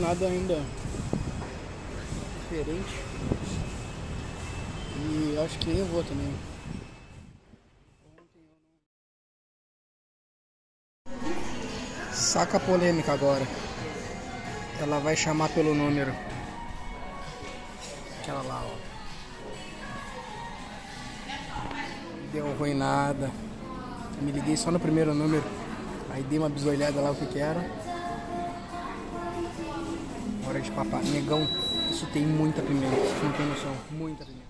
nada ainda diferente. E acho que nem eu vou também. Saca a polêmica agora. Ela vai chamar pelo número. Aquela lá, ó. Deu ruim nada. Me liguei só no primeiro número. Aí dei uma bisolhada lá o que que era. De papar. Negão, isso tem muita pimenta. Não tem noção. Muita pimenta.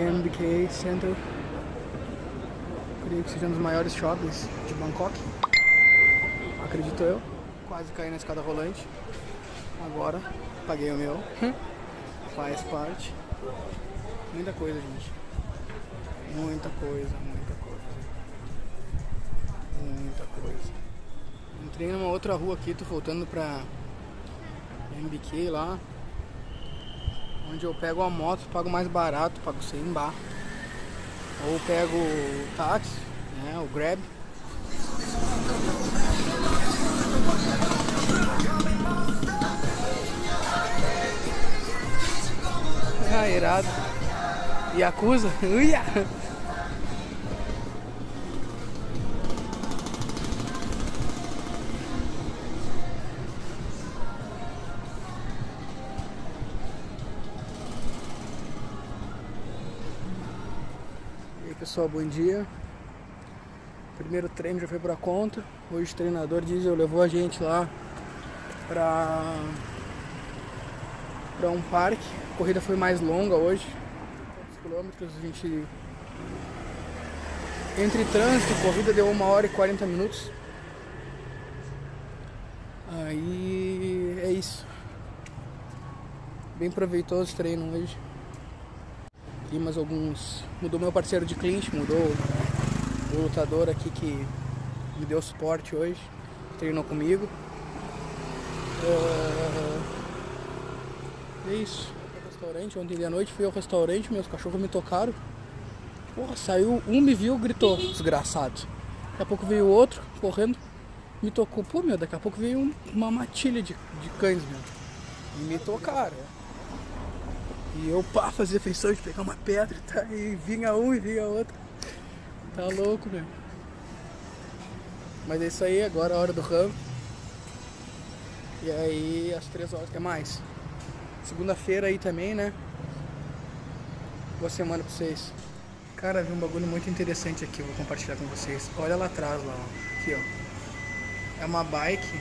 MBK Center. Creio que seja um dos maiores shoppings de Bangkok. Acredito eu. Quase caí na escada rolante. Agora paguei o meu. Faz parte. Muita coisa, gente. Muita coisa, muita coisa. Muita coisa. Entrei numa outra rua aqui, tô voltando pra MBK lá. Onde eu pego a moto, pago mais barato, pago 100 bar. Ou pego o táxi, né, o Grab. Ah, irado. Yakuza? Uia! Pessoal, bom dia. Primeiro treino já foi pra conta. Hoje o treinador diesel levou a gente lá pra, pra um parque. A corrida foi mais longa hoje. Quantos quilômetros a gente. Entre trânsito e corrida deu uma hora e 40 minutos. Aí é isso. Bem proveitoso o treino hoje. Mais alguns. Mudou meu parceiro de clinch, mudou o lutador aqui que me deu suporte hoje, treinou comigo. É, é isso. Restaurante, ontem de noite fui ao restaurante, meus cachorros me tocaram. Porra, saiu, um me viu, gritou, desgraçado. Daqui a pouco veio outro, correndo, me tocou. Pô, meu, daqui a pouco veio um- uma matilha de, de cães, meu. E me tocaram. E eu, pá, fazia feição de pegar uma pedra tá, e vinha um e vinha outro. Tá louco, meu. Mas é isso aí, agora é a hora do ramo. E aí, às três horas, até mais. Segunda-feira aí também, né? Boa semana pra vocês. Cara, vi um bagulho muito interessante aqui, eu vou compartilhar com vocês. Olha lá atrás, lá, ó. Aqui, ó. É uma bike.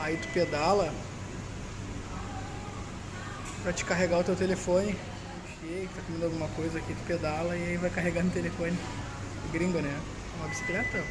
Aí tu pedala pra te carregar o teu telefone. Chega, tá comendo alguma coisa aqui, tu pedala e aí vai carregar no telefone. Gringo, né? Uma bicicleta